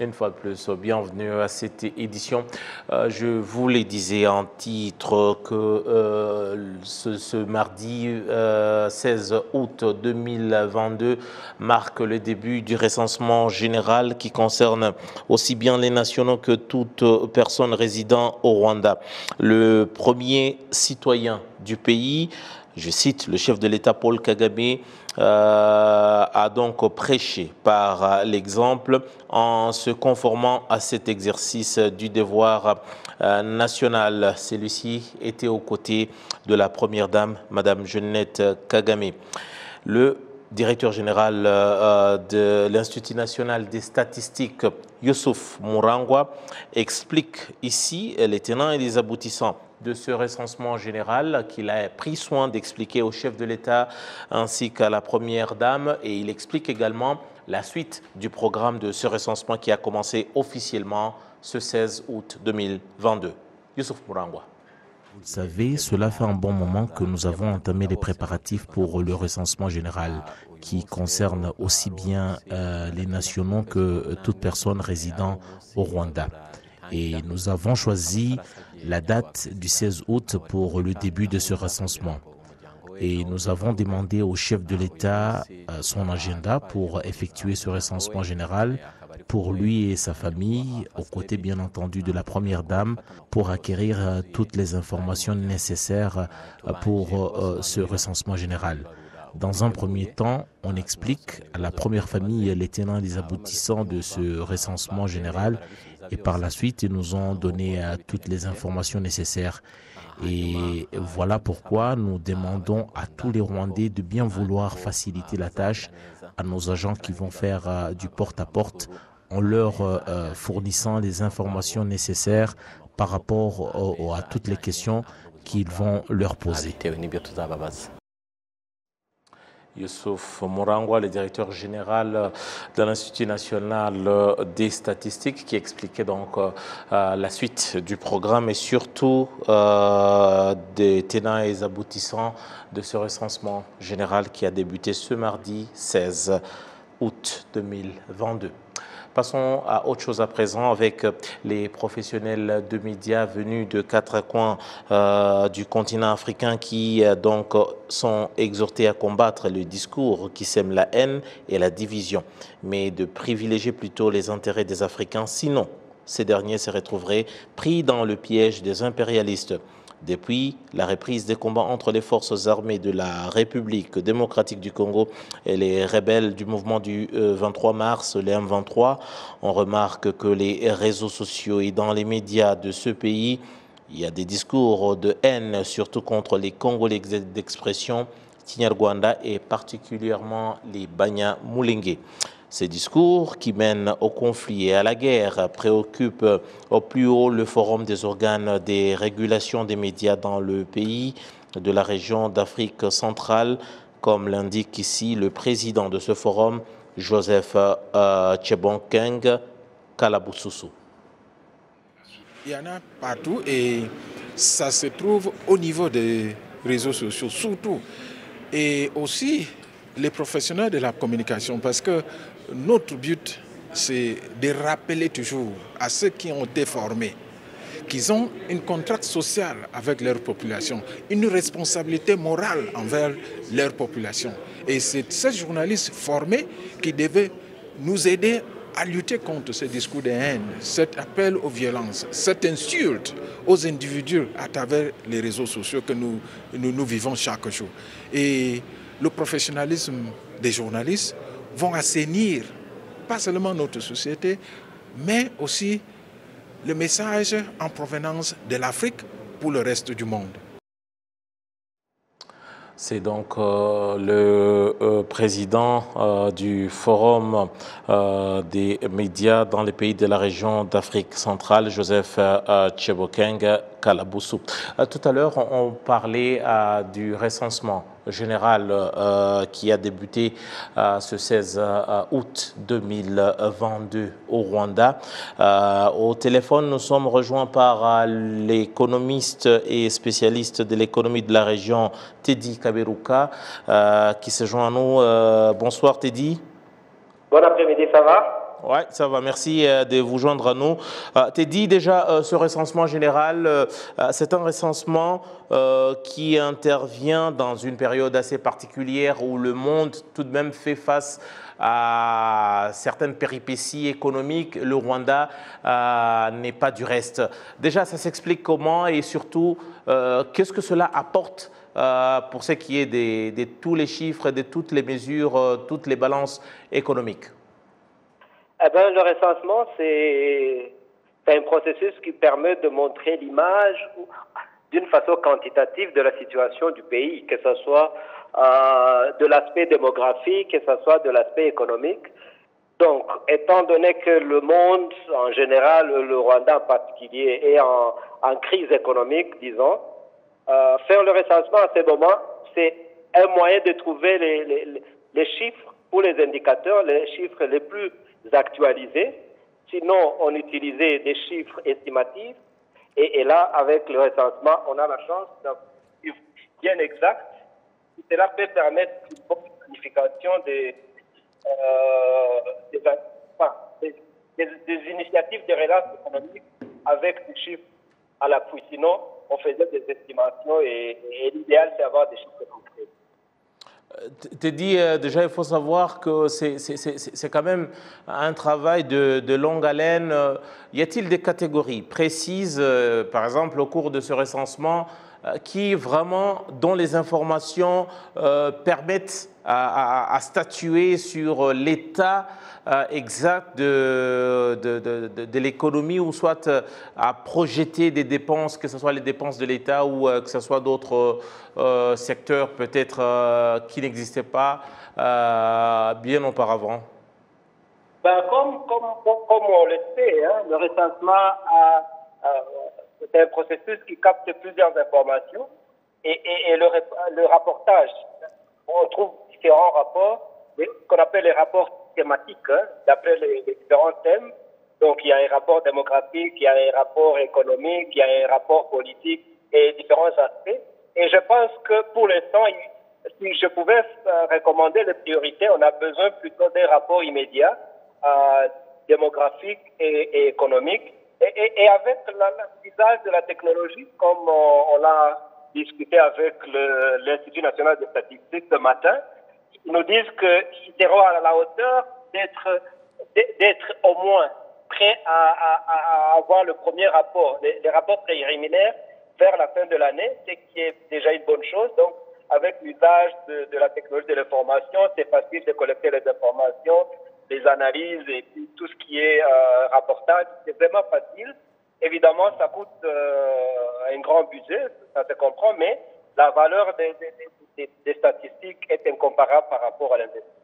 Une fois de plus, bienvenue à cette édition. Euh, je vous le disais en titre que euh, ce, mardi 16 euh, août 2022 marque le début du recensement général qui concerne aussi bien les nationaux que toute personne résidant au Rwanda. Le premier citoyen du pays, je cite le chef de l'État Paul Kagame, euh, a donc prêché par l'exemple en se conformant à cet exercice du devoir euh, national. Celui-ci était aux côtés de la première dame, Madame Jeannette Kagame. Le directeur général euh, de l'Institut national des statistiques, Youssouf Mourangwa, explique ici les tenants et les aboutissants de ce recensement général qu'il a pris soin d'expliquer au chef de l'État ainsi qu'à la Première Dame. Et il explique également la suite du programme de ce recensement qui a commencé officiellement ce 16 août 2022. Youssouf Mourangwa. Vous le savez, cela fait un bon moment que nous avons entamé les préparatifs pour le recensement général qui concerne aussi bien euh, les nationaux que toute personne résidant au Rwanda. Et nous avons choisi la date du 16 août pour le début de ce recensement. Et nous avons demandé au chef de l'État euh, son agenda pour effectuer ce recensement général pour lui et sa famille, aux côtés bien entendu de la Première Dame, pour acquérir euh, toutes les informations nécessaires euh, pour ce recensement général. Dans un premier temps, on explique à la première famille les tenants et aboutissants de ce recensement général et par la suite, ils nous ont donné euh, toutes les informations nécessaires. Et voilà pourquoi nous demandons à tous les Rwandais de bien vouloir faciliter la tâche à nos agents qui vont faire euh, du porte-à-porte en leur euh, fournissant les informations nécessaires par rapport à toutes les questions qu'ils vont leur poser. Youssouf Mourangwa, le directeur général de l'Institut national des statistiques, qui expliquait donc euh, la suite du programme et surtout euh, des tenants et aboutissants de ce recensement général qui a débuté ce mardi 16 août 2022. Passons à autre chose à présent avec euh, les professionnels de médias venus de quatre coins euh, du continent africain qui euh, donc sont exhortés à combattre le discours qui sème la haine et la division, mais de privilégier plutôt les intérêts des Africains, sinon ces derniers se retrouveraient pris dans le piège des impérialistes. Depuis la reprise des combats entre les forces armées de la République démocratique du Congo et les rebelles du mouvement du 23 euh, mars, les M23, on remarque que les réseaux sociaux et dans les médias de ce pays, il y a des discours de haine, surtout contre les Congolais d'expression, Tinyarwanda et particulièrement les Banya Mulenge. Ces discours qui mènent au conflit et à la guerre préoccupent au plus haut le Forum des organes des régulations des médias dans le pays de la région d'Afrique centrale, comme l'indique ici le président de ce forum, Joseph euh, Chebonkeng Kalaboussoussou. Il y en a partout et ça se trouve au niveau des réseaux sociaux surtout. Et aussi les professionnels de la communication parce que notre but, c'est de rappeler toujours à ceux qui ont été formés qu'ils ont une contrat sociale avec leur population, une responsabilité morale envers leur population. Et c'est ces journalistes formés qui devaient nous aider à lutter contre ce discours de haine, cet appel aux violences, cette insulte aux individus à travers les réseaux sociaux que nous, nous vivons chaque jour. Et le professionnalisme des journalistes vont assainir pas seulement notre société, mais aussi le message en provenance de l'Afrique pour le reste du monde. C'est donc euh, le euh, président euh, du Forum des médias dans les pays de la région d'Afrique centrale, Joseph Chebokeng Kalaboussou. tout à l'heure, on, parlait du recensement général euh, qui a débuté euh, ce 16 euh, août 2022 au Rwanda. au téléphone, nous sommes rejoints par l'économiste et spécialiste de l'économie de la région, Teddy Kaberuka, qui se joint à nous. bonsoir Teddy. Bon après-midi, ça va? Oui, ça va. Merci euh, de vous joindre à nous. Euh, tu dit déjà, euh, ce recensement général, c'est un recensement qui intervient dans une période assez particulière où le monde tout de même fait face à certaines péripéties économiques. Le Rwanda n'est pas du reste. Déjà, ça s'explique comment et surtout, qu'est-ce que cela apporte pour ce qui est de, tous les chiffres, de toutes les mesures, toutes les balances économiques? Eh ben, le recensement, c'est un processus qui permet de montrer l'image d'une façon quantitative de la situation du pays, que ce soit euh, de l'aspect démographique, que ce soit de l'aspect économique. Donc, étant donné que le monde en général, le Rwanda en particulier, est en, crise économique, disons, euh, faire le recensement à ce moment, c'est un moyen de trouver les chiffres ou les indicateurs, les chiffres les plus actualisés. Sinon, on utilisait des chiffres estimatifs. Et, là, avec le recensement, on a la chance d'avoir bien exact. Cela peut permettre une bonne planification des, euh, des, initiatives de relations économiques avec des chiffres à l'appui. Sinon, on faisait des estimations et, et l'idéal, c'est d'avoir des chiffres concrets. Tu dit euh, déjà, il faut savoir que c'est quand même un travail de, longue haleine. Euh, y a-t-il des catégories précises, euh, par exemple, au cours de ce recensement, qui vraiment, dont les informations permettent à, statuer sur l'état exact de, de, l'économie ou soit à projeter des dépenses, que ce soit les dépenses de l'État ou que ce soit d'autres euh, secteur peut-être euh, qui n'existait pas euh, bien auparavant. Ben, comme, comme, comme, on le sait, hein, le recensement c'est un processus qui capte plusieurs informations et, et, et le, le, rapportage, on trouve différents rapports, qu'on appelle les rapports thématiques, hein, d'après les, les, différents thèmes. Donc il y a un rapport démographique, il y a un rapport économique, il y a un rapport politique et différents aspects. Et je pense que pour l'instant, si je pouvais euh, recommander les priorités, on a besoin plutôt des rapports immédiats, euh, démographiques et, économiques. Et, avec l'usage de la technologie, comme on, l'a discuté avec l'Institut national de statistiques ce matin, ils nous disent qu'ils seront à la hauteur d'être d'être au moins prêts à, avoir le premier rapport, les, rapports préliminaires vers la fin de l'année, ce qui est déjà une bonne chose. Donc, avec l'usage de, la technologie de l'information, c'est facile de collecter les informations, les analyses et puis tout ce qui est euh, rapportage. C'est vraiment facile. Évidemment, ça coûte euh, un grand budget, ça se comprend, mais la valeur des, des, des statistiques est incomparable par rapport à l'investissement.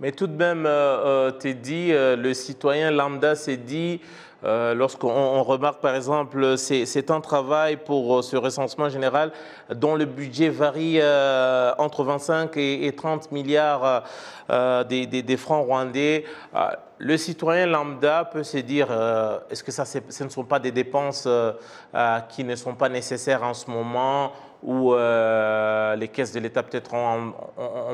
Mais tout de même, euh, euh tu dit, euh, le citoyen lambda s'est dit, euh, lorsqu'on remarque par exemple, c'est un travail pour euh, ce recensement général dont le budget varie euh, entre 25 et, 30 milliards des, francs rwandais. le citoyen lambda peut se dire, est-ce que ça, ce ne sont pas des dépenses qui ne sont pas nécessaires en ce moment? Où euh, les caisses de l'État peut-être ont,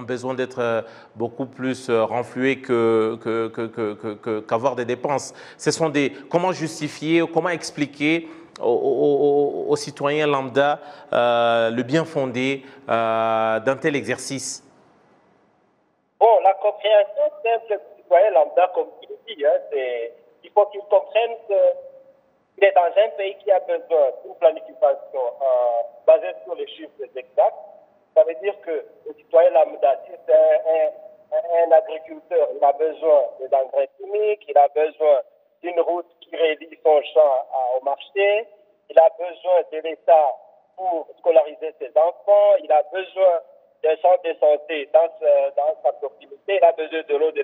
besoin d'être euh, beaucoup plus euh, renflouées qu'avoir des dépenses. Ce sont des, comment justifier, comment expliquer aux, citoyens lambda le bien fondé d'un tel exercice? Bon, la compréhension simple du citoyen lambda, comme il dit, hein, il faut qu'il comprenne que il est dans un pays qui a besoin d'une planification euh, basée sur les chiffres exacts. Ça veut dire que le citoyen lambda, si c'est un, agriculteur, il a besoin d'engrais chimiques, il a besoin d'une route qui relie son champ au marché, il a besoin de l'État pour scolariser ses enfants, il a besoin d'un centre de santé dans, sa proximité, il a besoin de l'eau, de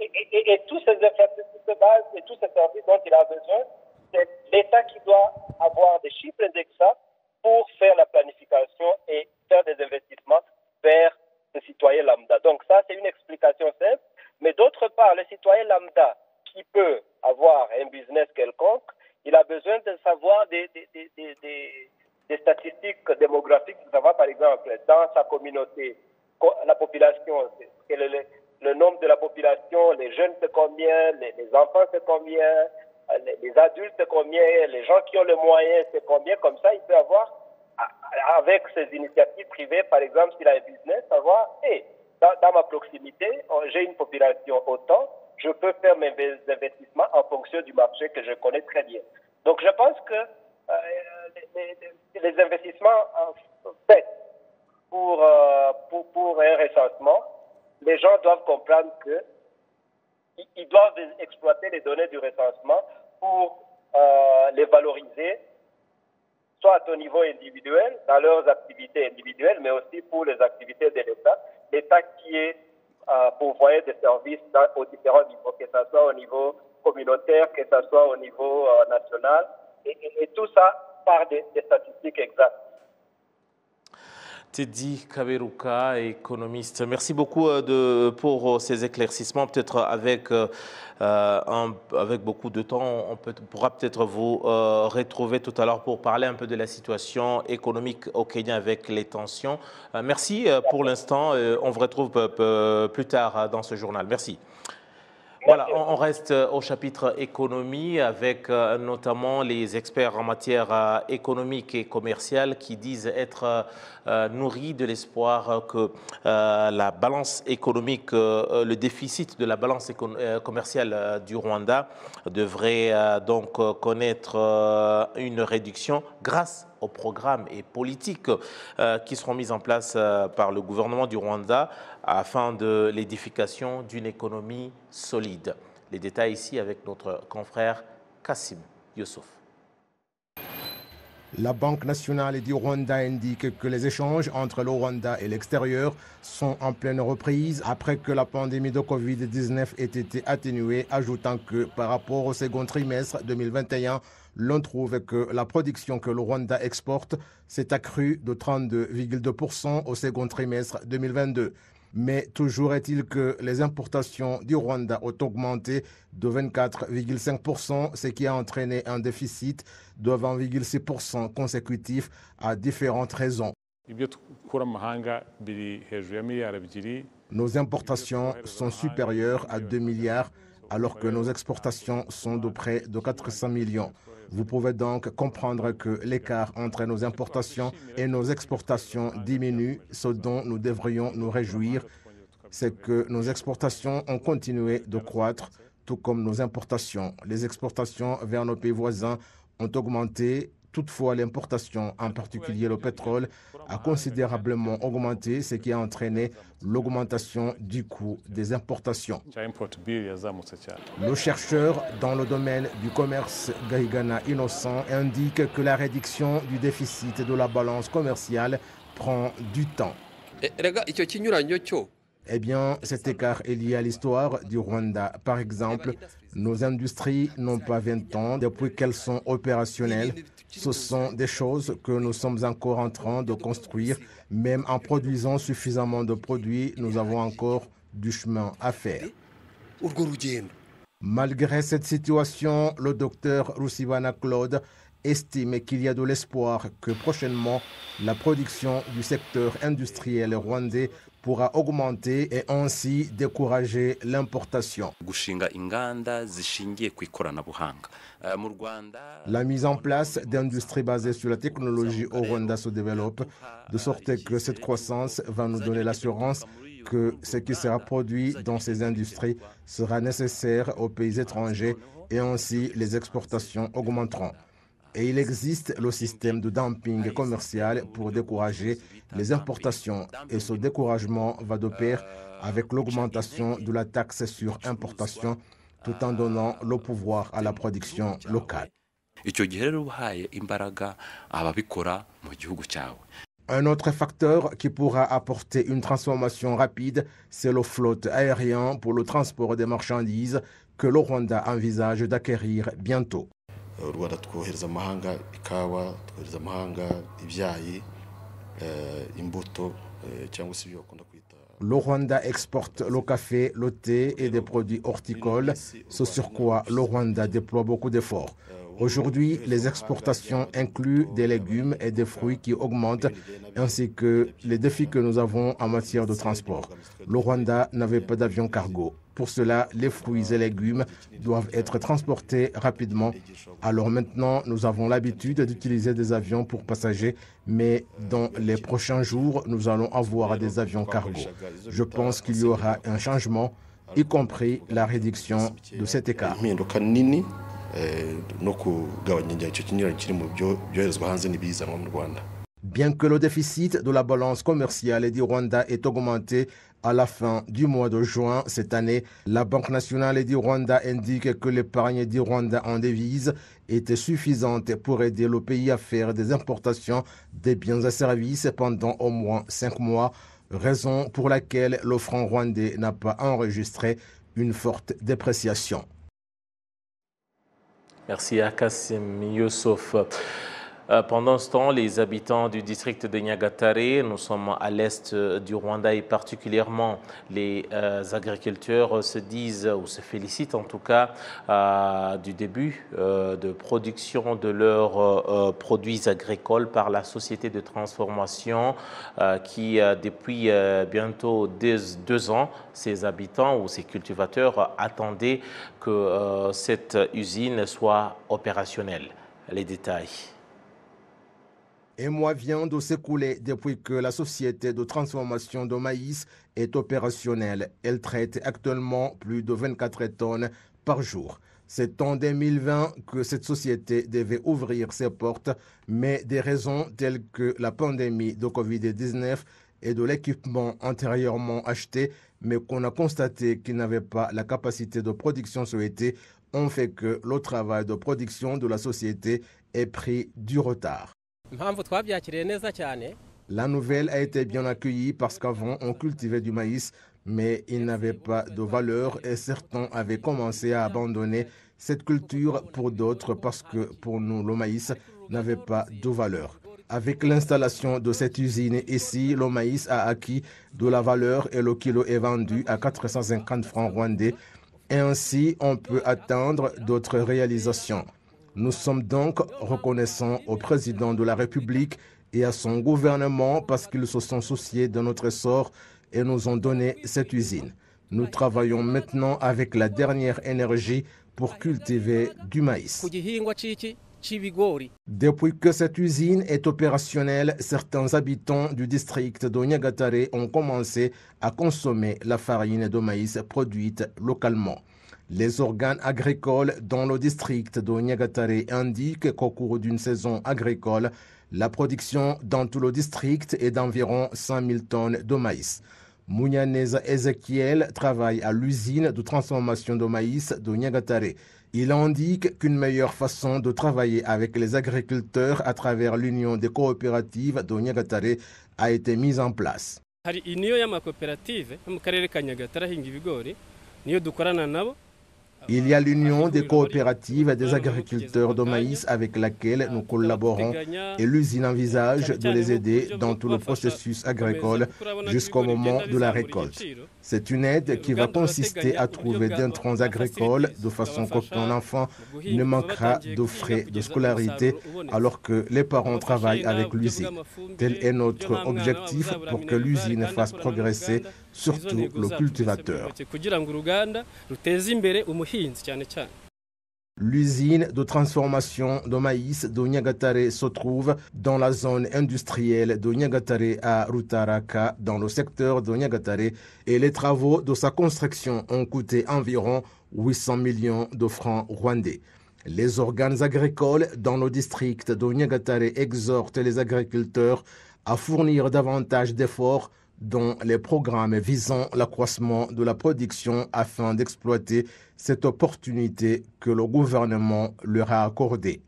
et, tous ces infrastructures de base et tous ces services dont il a besoin, c'est l'État qui doit avoir des chiffres indexables pour faire la planification et faire des investissements vers le citoyen lambda. Donc ça, c'est une explication simple. Mais d'autre part, le citoyen lambda qui peut avoir un business quelconque, il a besoin de savoir des, des, des, des statistiques démographiques, de savoir par exemple dans sa communauté, la population, le nombre de la population, les jeunes c'est combien, les, enfants c'est combien, les, adultes c'est combien, les gens qui ont les moyens c'est combien. Comme ça, il peut avoir, avec ses initiatives privées, par exemple, s'il a un business, savoir, hey, dans, ma proximité, oh, j'ai une population autant, je peux faire mes investissements en fonction du marché que je connais très bien. Donc je pense que euh, les, investissements faits pour, euh, un recensement, les gens doivent comprendre que ils doivent exploiter les données du recensement pour euh, les valoriser, soit au niveau individuel, dans leurs activités individuelles, mais aussi pour les activités de l'État. L'État qui est euh, pourvoyeur des services aux différents niveaux, que ce soit au niveau communautaire, que ce soit au niveau euh, national, et, tout ça par des statistiques exactes. Teddy Kaberuka, économiste. Merci beaucoup euh, de, pour euh, ces éclaircissements. Peut-être avec, euh, avec beaucoup de temps, on, pourra peut-être vous retrouver tout à l'heure pour parler un peu de la situation économique au Kenya avec les tensions. Merci pour l'instant. on vous retrouve plus tard dans ce journal. Merci. Voilà, on, reste au chapitre économie avec euh, notamment les experts en matière euh, économique et commerciale qui disent être euh, nourris de l'espoir que la balance économique, le déficit de la balance commerciale du Rwanda devrait donc connaître une réduction grâce aux programmes et politiques qui seront mis en place par le gouvernement du Rwanda afin de l'édification d'une économie solide. Les détails ici avec notre confrère Kassim Youssouf. La Banque nationale du Rwanda indique que les échanges entre le Rwanda et l'extérieur sont en pleine reprise après que la pandémie de Covid-19 ait été atténuée, ajoutant que par rapport au second trimestre 2021, l'on trouve que la production que le Rwanda exporte s'est accrue de 32,2% au second trimestre 2022. Mais toujours est-il que les importations du Rwanda ont augmenté de 24,5%, ce qui a entraîné un déficit de 20,6% consécutif à différentes raisons. Nos importations sont supérieures à 2 milliards alors que nos exportations sont de près de 400 millions. Vous pouvez donc comprendre que l'écart entre nos importations et nos exportations diminue. Ce dont nous devrions nous réjouir, c'est que nos exportations ont continué de croître, tout comme nos importations. Les exportations vers nos pays voisins ont augmenté Toutefois, l'importation, en particulier le pétrole, a considérablement augmenté, ce qui a entraîné l'augmentation du coût des importations. Le chercheur dans le domaine du commerce Gaïgana Innocent indique que la réduction du déficit de la balance commerciale prend du temps. Eh bien, cet écart est lié à l'histoire du Rwanda. Par exemple, nos industries n'ont pas 20 ans depuis qu'elles sont opérationnelles. Ce sont des choses que nous sommes encore en train de construire. Même en produisant suffisamment de produits, nous avons encore du chemin à faire. Malgré cette situation, le docteur Roussivana Claude estime qu'il y a de l'espoir que prochainement la production du secteur industriel rwandais pourra augmenter et ainsi décourager l'importation. La mise en place d'industries basées sur la technologie au Rwanda se développe, de sorte que cette croissance va nous donner l'assurance que ce qui sera produit dans ces industries sera nécessaire aux pays étrangers et ainsi les exportations augmenteront. Et il existe le système de dumping commercial pour décourager les importations. Et ce découragement va de pair avec l'augmentation de la taxe sur importation tout en donnant le pouvoir à la production locale. Un autre facteur qui pourra apporter une transformation rapide, c'est le flotte aérien pour le transport des marchandises que le Rwanda envisage d'acquérir bientôt. Le Rwanda exporte le café, le thé et des produits horticoles, ce sur quoi le Rwanda déploie beaucoup d'efforts. Aujourd'hui, les exportations incluent des légumes et des fruits qui augmentent, ainsi que les défis que nous avons en matière de transport. Le Rwanda n'avait pas d'avion cargo. Pour cela, les fruits et légumes doivent être transportés rapidement. Alors maintenant, nous avons l'habitude d'utiliser des avions pour passagers, mais dans les prochains jours, nous allons avoir des avions cargo. Je pense qu'il y aura un changement, y compris la réduction de cet écart. Bien que le déficit de la balance commerciale du Rwanda ait augmenté à la fin du mois de juin cette année, la Banque nationale du Rwanda indique que l'épargne du Rwanda en devise était suffisante pour aider le pays à faire des importations des biens et services pendant au moins cinq mois, raison pour laquelle le franc rwandais n'a pas enregistré une forte dépréciation. Merci à Kassim Youssouf. Euh, pendant ce temps, les habitants du district de Nyagatare, nous sommes à l'est euh, du Rwanda et particulièrement les euh, agriculteurs se disent ou se félicitent en tout cas du début de production de leurs produits agricoles par la société de transformation qui depuis bientôt deux, ans, ces habitants ou ces cultivateurs attendaient que cette usine soit opérationnelle. Les détails. Un mois vient de s'écouler depuis que la société de transformation de maïs est opérationnelle. Elle traite actuellement plus de 24 tonnes par jour. C'est en 2020 que cette société devait ouvrir ses portes, mais des raisons telles que la pandémie de Covid-19 et de l'équipement antérieurement acheté, mais qu'on a constaté qu'il n'avait pas la capacité de production souhaitée, ont fait que le travail de production de la société ait pris du retard. La nouvelle a été bien accueillie parce qu'avant on cultivait du maïs, mais il n'avait pas de valeur et certains avaient commencé à abandonner cette culture pour d'autres parce que pour nous le maïs n'avait pas de valeur. Avec l'installation de cette usine ici, le maïs a acquis de la valeur et le kilo est vendu à 450 francs rwandais. Et ainsi, on peut atteindre d'autres réalisations. Nous sommes donc reconnaissants au président de la République et à son gouvernement parce qu'ils se sont souciés de notre sort et nous ont donné cette usine. Nous travaillons maintenant avec la dernière énergie pour cultiver du maïs. Depuis que cette usine est opérationnelle, certains habitants du district de Nyagatare ont commencé à consommer la farine de maïs produite localement. Les organes agricoles dans le district de Nyagatare indiquent qu'au cours d'une saison agricole, la production dans tout le district est d'environ 100 000 tonnes de maïs. Mounianeza Ezekiel travaille à l'usine de transformation de maïs de Nyagatare. Il indique qu'une meilleure façon de travailler avec les agriculteurs à travers l'union des coopératives de Nyagatare a été mise en place. Il y a l'Union des coopératives et des agriculteurs de maïs avec laquelle nous collaborons et l'usine envisage de les aider dans tout le processus agricole jusqu'au moment de la récolte. C'est une aide qui va consister à trouver d'intrants agricoles de façon qu'aucun enfant ne manquera de frais de scolarité alors que les parents travaillent avec l'usine. Tel est notre objectif pour que l'usine fasse progresser surtout le cultivateur. L'usine de transformation de maïs de Nyagatare se trouve dans la zone industrielle de Nyagatare à Rutaraka, dans le secteur de Nyagatare, et les travaux de sa construction ont coûté environ 800 millions de francs rwandais. Les organes agricoles dans le district de Nyagatare exhortent les agriculteurs à fournir davantage d'efforts dans les programmes visant l'accroissement de la production afin d'exploiter cette opportunité que le gouvernement leur a accordée.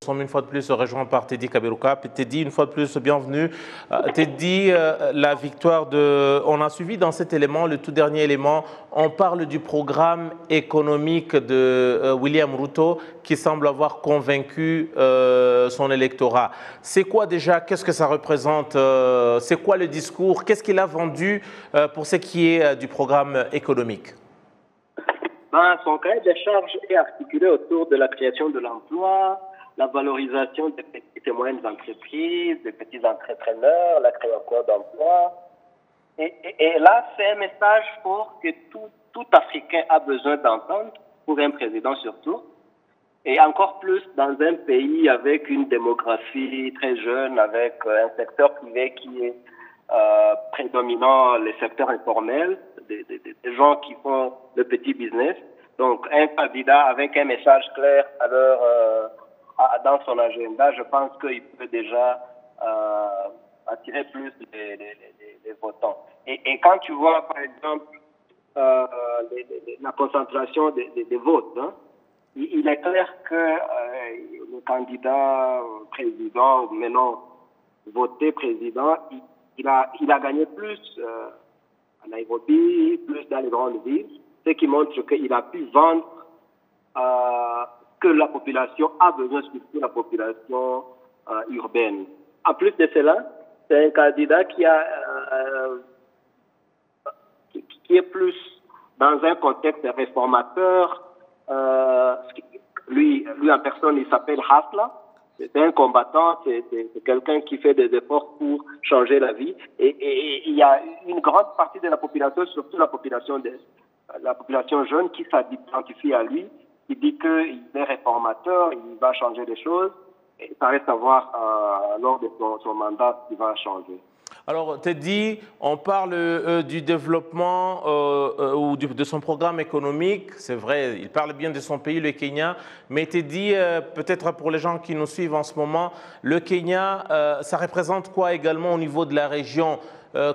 Nous sommes une fois de plus rejoints par Teddy Kaberuka. Teddy, une fois de plus, bienvenue. Euh, Teddy, euh, la victoire de... On a suivi dans cet élément, le tout dernier élément, on parle du programme économique de euh, William Ruto qui semble avoir convaincu son électorat. C'est quoi déjà? Qu'est-ce que ça représente C'est quoi le discours? Qu'est-ce qu'il a vendu pour ce qui est du programme économique? Ben, son cahier de charges est articulé autour de la création de l'emploi, la valorisation des petites et moyennes entreprises, des petits entrepreneurs, la création d'emplois. Et, là, c'est un message fort que tout, tout Africain a besoin d'entendre, pour un président surtout, et encore plus dans un pays avec une démographie très jeune, avec un secteur privé qui est euh, prédominant, les secteurs informels, des, des, des, gens qui font le petit business. Donc, un candidat avec un message clair à leur, euh, dans son agenda, je pense qu'il peut déjà euh, attirer plus les, les, les votants. Et, et, quand tu vois, par exemple, euh, la concentration des, votes, hein, il, est clair que euh, le candidat président, maintenant voté président, il, a, il a gagné plus à Nairobi, plus dans les grandes villes, ce qui montre qu'il a pu vendre que la population a besoin, surtout la population euh, urbaine. En plus de cela, c'est un candidat qui a euh, qui, est plus dans un contexte réformateur. Euh, lui, lui en personne, il s'appelle Hasla. C'est un combattant, c'est quelqu'un qui fait des efforts pour changer la vie. Et, et, et, il y a une grande partie de la population, surtout la population, de, la population jeune, qui s'identifie à lui il dit qu'il est réformateur, il va changer les choses. Et ça reste à voir euh, lors de son, mandat ce qui va changer. Alors, Teddy, on parle euh, du développement euh, euh, ou de son programme économique. C'est vrai, il parle bien de son pays, le Kenya. Mais Teddy, euh, peut-être pour les gens qui nous suivent en ce moment, le Kenya, ça représente quoi également au niveau de la région?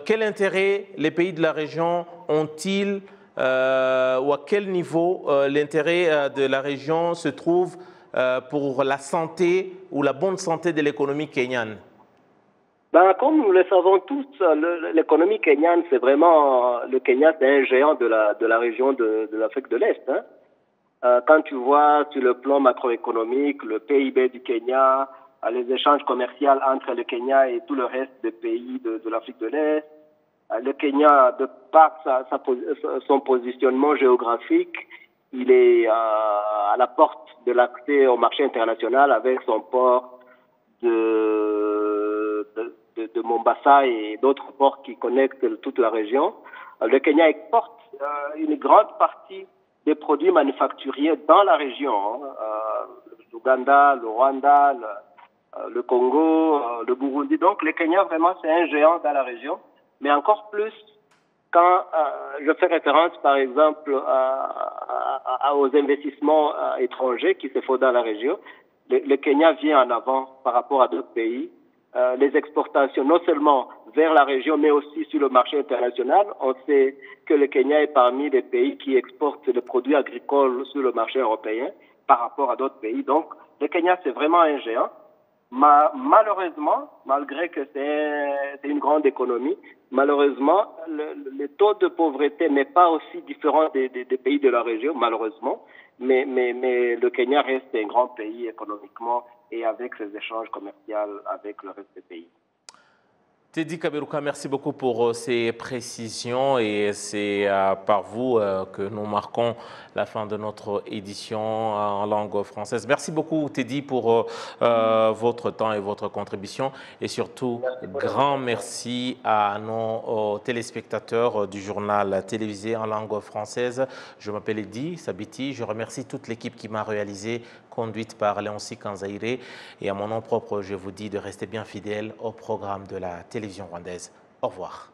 Quel intérêt les pays de la région ont-ils euh, ou à quel niveau euh, l'intérêt euh, de la région se trouve pour la santé ou la bonne santé de l'économie kenyane? Ben, comme nous le savons tous, l'économie kenyane, c'est vraiment le Kenya, c'est un géant de la de la région de, de l'Afrique de l'Est. Hein. Quand tu vois sur le plan macroéconomique, le PIB du Kenya, les échanges commerciaux entre le Kenya et tout le reste des pays de l'Afrique de l'Est, le Kenya, de par sa, sa, son positionnement géographique, il est euh, à la porte de l'accès au marché international avec son port de, de, de, Mombasa et d'autres ports qui connectent toute la région. Le Kenya exporte euh, une grande partie des produits manufacturiers dans la région. Hein. Euh, L'Ouganda, le Rwanda, le Congo, le Burundi. Donc le Kenya, vraiment, c'est un géant dans la région mais encore plus quand euh, je fais référence, par exemple, à, aux investissements euh, étrangers qui se font dans la région. Le, Kenya vient en avant par rapport à d'autres pays. Euh, les exportations, non seulement vers la région, mais aussi sur le marché international. On sait que le Kenya est parmi les pays qui exportent des produits agricoles sur le marché européen par rapport à d'autres pays. Donc, le Kenya, c'est vraiment un géant. Ma, malheureusement, malgré que c'est une grande économie, malheureusement, le, taux de pauvreté n'est pas aussi différent des, pays de la région, malheureusement, mais, mais, mais le Kenya reste un grand pays économiquement et avec ses échanges commerciaux avec le reste des pays. Teddy Kaberuka, merci beaucoup pour ces précisions et c'est euh, par vous euh, que nous marquons la fin de notre édition en langue française. Merci beaucoup Teddy pour euh, votre temps et votre contribution et surtout grand merci à nos téléspectateurs du journal télévisé en langue française. Je m'appelle Eddy Sabiti, je remercie toute l'équipe qui m'a réalisé conduite par Léoncy Kanzaïré. Et à mon nom propre, je vous dis de rester bien fidèle au programme de la télévision rwandaise. Au revoir.